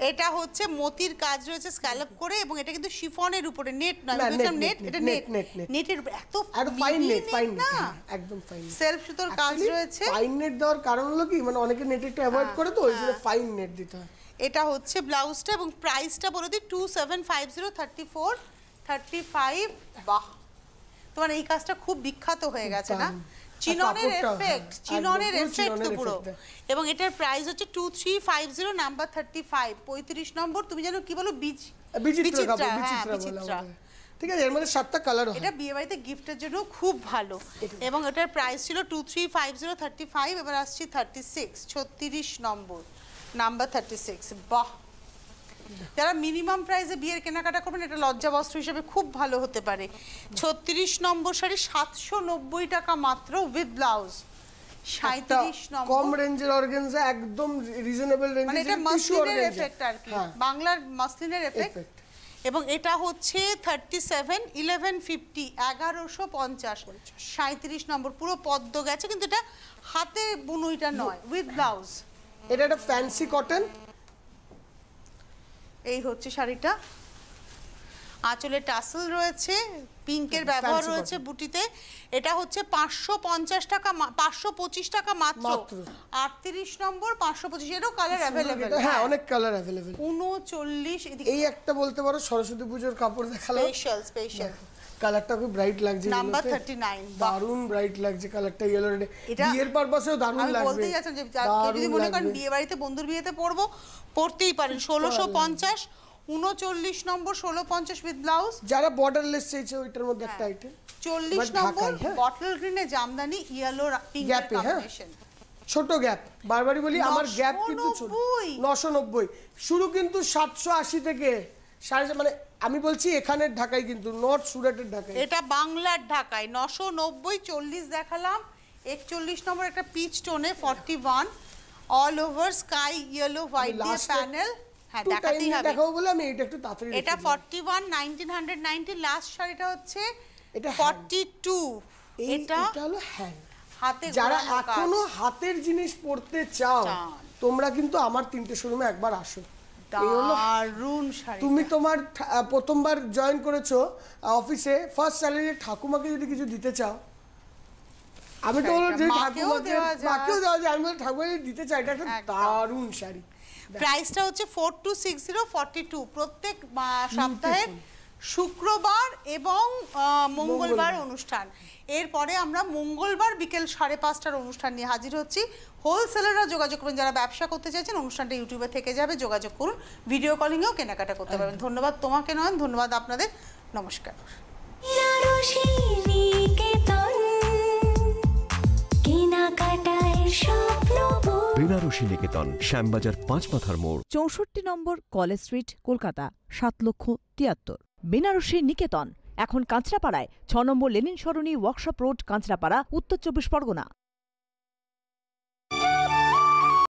এটা হচ্ছে মতির কাজ রয়েছে স্ক্যালপ করে এবং এটা কিন্তু শিফনের উপরে নেট নয় না, নেট এটা net, নেট net, net। এত ফাইন নেট ফাইন না। একদম ফাইন সেলফ সুতোর কাজ রয়েছে। ফাইন নেট দেওয়ার কারণ হলো কি? মানে অনেকে নেট একটু অ্যাভয়েড করে তো ওই জন্য ফাইন নেট দিতে হয়। এটা হচ্ছে ব্লাউজটা এবং প্রাইসটা বলে দিই two seven five zero thirty four thirty five বাহ! তোমার এই কাজটা খুব বিখ্যাত হয়ে গেছে না? চিননের এফেক্ট চিননের এফেক্ট তো পুরো। এবং এটার প্রাইস হচ্ছে two three five zero number thirty five পঁয়ত্রিশ নম্বর তুমি জানো কি বলো বীজ বিচিত্র হ্যাঁ, বিচিত্রা। ঠিক আছে এর মধ্যে সাতটা কালার এটা বিয়ে বাড়িতে গিফটের জন্য খুব ভালো। এবং এটার প্রাইস ছিল two three five zero thirty five এবার আসছি থার্টি সিক্স ছত্রিশ নম্বর নাম্বার থার্টি সিক্স বাহ! যারা মিনিমাম প্রাইসে বিয়ের কেনাকাটা করবেন এটা লজ্জা বস্ত্র হিসেবে খুব ভালো হতে পারে। ছত্রিশ নম্বর শাড়ি সাতশো নব্বই টাকা মাত্র উইথ ব্লাউজ একটা সাঁত্রিশ কম নম্বর রেঞ্জের অর্গানজা একদম রিজনেবল রেঞ্জে মানে এটা মাসলিনের এফেক্ট আর কি। হ্যাঁ। বাংলার মাসলিনের এফেক্ট এবং এটা হচ্ছে থার্টি সেভেন ইলেভেন ফিফটি এগারোশো পঞ্চাশ। সাঁত্রিশ নম্বর পুরো পদ্ম গেছে কিন্তু এটা হাতে বুনুইটা নয় উইথ ব্লাউজ এটা একটা ফ্যান্সি কটন এই হচ্ছে শাড়িটা। আঁচলে টাসল রয়েছে পিঙ্কের ব্যবহার রয়েছে বুটিতে। এটা হচ্ছে পাঁচশো পঞ্চাশ টাকা পাঁচশো পঁচিশ টাকা মাত্র। আটত্রিশ নম্বর পাঁচশো পঁচিশ এরও কালার অ্যাভেলেবেল হ্যাঁ অনেক কালার অ্যাভেলেবেল উনচল্লিশ এই একটা বলতে পারো সরস্বতী পুজোর কাপড় দেখাল। স্পেশাল স্পেশাল কালারটা খুব ব্রাইট লাগছে নাম্বার এগুলোতে। থার্টি নাইন দারুণ ব্রাইট লাগছে কালারটা ইয়েলো রেডে বিয়ের পারপাসেও আমি লাগবে। বলতেই যাচ্ছিলাম যে যা- যদি মনে করেন বিয়ে বাড়িতে বন্ধুর বিয়েতে পড়ব পড়তেই পারেন। ষোলোশো পঞ্চাশ উনচল্লিশ নম্বর ষোলো পঞ্চাশ উইথ ব্লাউজ যারা বর্ডারলেস চাইছে ওইটার মধ্যে একটা হ্যাঁ। আইটেম চল্লিশ But নম্বর ঢাকাই, হ্যাঁ। বটল গ্রিনে জামদানি ইয়েলো পিঙ্ক হ্যাঁ। কম্বিনেশন ছোট গ্যাপ বারবারই বলি আমার গ্যাপ কিন্তু ছোট। 990 নশো নব্বই। শুরু কিন্তু সাতশো আশি থেকে সাড়ে মানে আমি বলছি এখানের ঢাকায় কিন্তু নর্থ সুরাটের ঢাকায়। এটা বাংলার ঢাকায়। নশো নব্বই চল্লিশ দেখালাম। একচল্লিশ নম্বর একটা peach টোনে forty one all over sky yellow white দিয়ে প্যানেল হ্যাঁ দেখাতেই হবে। দেখাবো বলে আমি এটা একটু তাড়াতাড়ি এটা রেখে দিলাম। Forty one nineteen hundred ninety last শাড়িটা হচ্ছে এটা ফর্টি টু এই এটা এটা হলো হ্যান্ড হাতে যারা এখনও হাতের জিনিস পড়তে চাও তোমরা কিন্তু আমার তিনটে শোরুমে একবার আসো। দারুণ শাড়ি। তুমি তোমার প্রথমবার জয়েন করেছ অফিসে ফার্স্ট স্যালারি ঠাকুমাকে যদি কিছু দিতে চাও আমি তো বলব যে ঠাকুমাকে মাকেও দেওয়া যায় আমি বলব ঠাকুমাকে দিতে চাই এটা একটা। দারুণ শাড়ি। প্রাইসটা হচ্ছে four two six zero forty two প্রত্যেক আহ, সপ্তাহের শুক্রবার এবং মঙ্গলবার অনুষ্ঠান। এরপরে আমরা মঙ্গলবার বিকেল সাড়ে পাঁচটার অনুষ্ঠান নিয়ে হাজির হচ্ছি। হোলসেলাররা যোগাযোগ করবেন। যারা ব্যবসা করতে চাইছেন অনুষ্ঠানটা ইউটিউবে থেকে যাবে। যোগাযোগ করুন। ভিডিও কলিংয়েও কেনাকাটা করতে পারবেন। ধন্যবাদ তোমাকে নয় ধন্যবাদ আপনাদের। নমস্কার। বেনারসি নিকেতন শ্যামবাজার পাঁচ মাথার মোড়। চৌষট্টি নম্বর কলেজ স্ট্রিট কলকাতা সাত লক্ষ তিয়াত্তর। বেনারসি নিকেতন। এখন কাঁচরাপাড়ায় ছ নম্বর Lenin Sarani workshop road Kanchrapara উত্তর চব্বিশ পরগনা।